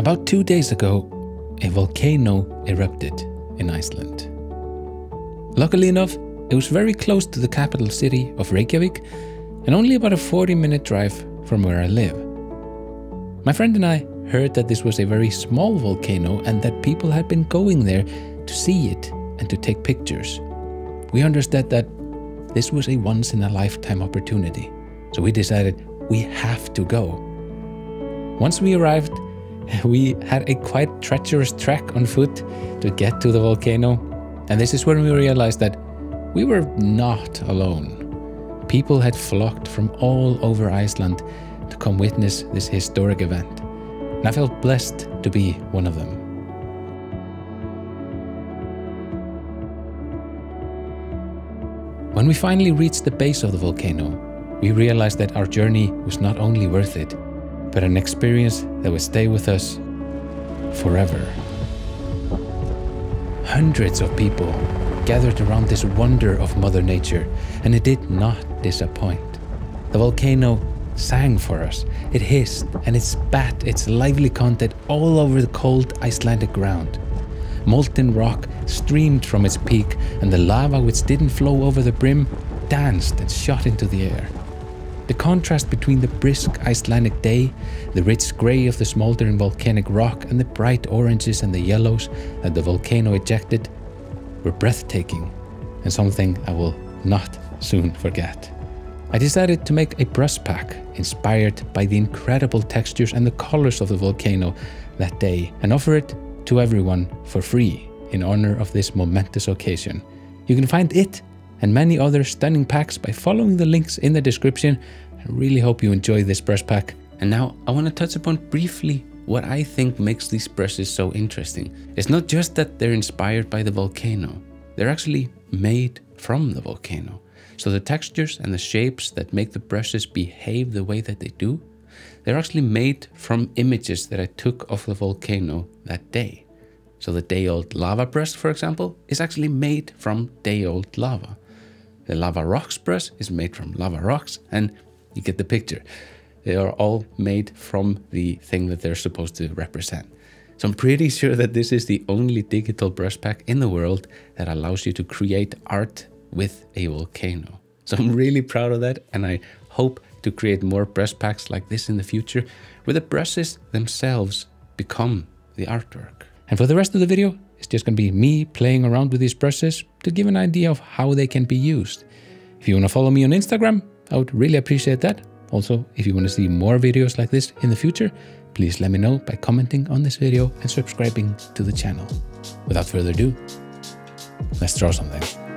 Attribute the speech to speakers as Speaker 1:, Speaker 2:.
Speaker 1: About two days ago, a volcano erupted in Iceland. Luckily enough, it was very close to the capital city of Reykjavik and only about a 40 minute drive from where I live. My friend and I heard that this was a very small volcano and that people had been going there to see it and to take pictures. We understood that this was a once in a lifetime opportunity, so we decided we have to go. Once we arrived, we had a quite treacherous trek on foot to get to the volcano, and this is when we realized that we were not alone. People had flocked from all over Iceland to come witness this historic event, and I felt blessed to be one of them. When we finally reached the base of the volcano, we realized that our journey was not only worth it, but an experience that would stay with us forever. Hundreds of people gathered around this wonder of Mother Nature, and it did not disappoint. The volcano sang for us. It hissed and it spat its lively content all over the cold Icelandic ground. Molten rock streamed from its peak, and the lava, which didn't flow over the brim, danced and shot into the air. The contrast between the brisk Icelandic day, the rich grey of the smoldering volcanic rock, and the bright oranges and the yellows that the volcano ejected were breathtaking and something I will not soon forget. I decided to make a brush pack inspired by the incredible textures and the colors of the volcano that day and offer it to everyone for free in honor of this momentous occasion. You can find it and many other stunning packs by following the links in the description. I really hope you enjoy this brush pack. And now I want to touch upon briefly what I think makes these brushes so interesting. It's not just that they're inspired by the volcano, they're actually made from the volcano. So the textures and the shapes that make the brushes behave the way that they do, they're actually made from images that I took of the volcano that day. So the day-old lava brush, for example, is actually made from day-old lava. The lava rocks brush is made from lava rocks, and you get the picture. They are all made from the thing that they're supposed to represent. So I'm pretty sure that this is the only digital brush pack in the world that allows you to create art with a volcano. So I'm really proud of that and I hope to create more brush packs like this in the future where the brushes themselves become the artwork. And for the rest of the video, it's just going to be me playing around with these brushes to give an idea of how they can be used. If you want to follow me on Instagram, I would really appreciate that. Also, if you want to see more videos like this in the future, please let me know by commenting on this video and subscribing to the channel. Without further ado, let's draw something.